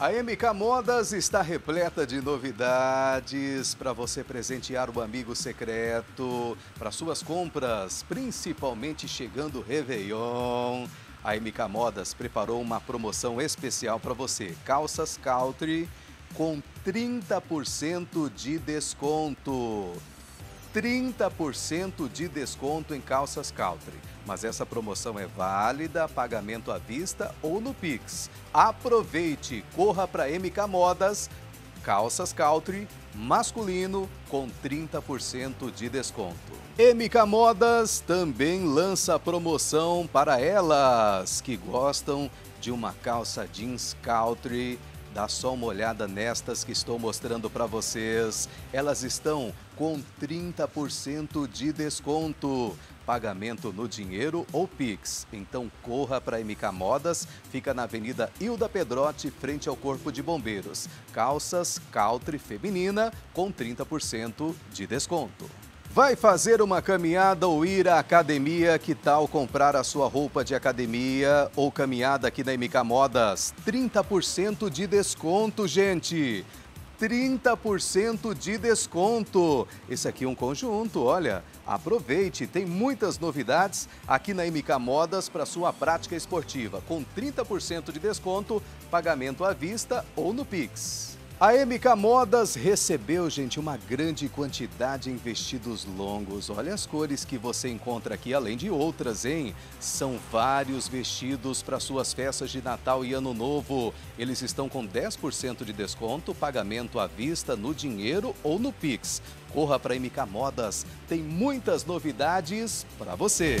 A MK Modas está repleta de novidades para você presentear o amigo secreto para suas compras, principalmente chegando o Réveillon. A MK Modas preparou uma promoção especial para você. Calças Country com 30% de desconto. 30% de desconto em calças Country. Mas essa promoção é válida, pagamento à vista ou no Pix. Aproveite, corra para MK Modas, calças Country, masculino com 30% de desconto. MK Modas também lança promoção para elas que gostam de uma calça jeans Country Dá só uma olhada nestas que estou mostrando para vocês. Elas estão com 30% de desconto. Pagamento no dinheiro ou Pix. Então corra para MK Modas, fica na Avenida Hilda Pedrotti, frente ao Corpo de Bombeiros. Calças Caltri Feminina com 30% de desconto. Vai fazer uma caminhada ou ir à academia? Que tal comprar a sua roupa de academia ou caminhada aqui na MK Modas? 30% de desconto, gente! 30% de desconto. Esse aqui é um conjunto, olha. Aproveite, tem muitas novidades aqui na MK Modas para sua prática esportiva, com 30% de desconto, pagamento à vista ou no Pix. A MK Modas recebeu, gente, uma grande quantidade em vestidos longos. Olha as cores que você encontra aqui, além de outras, hein? São vários vestidos para suas festas de Natal e Ano Novo. Eles estão com 10% de desconto, pagamento à vista, no dinheiro ou no Pix. Corra para MK Modas, tem muitas novidades para você.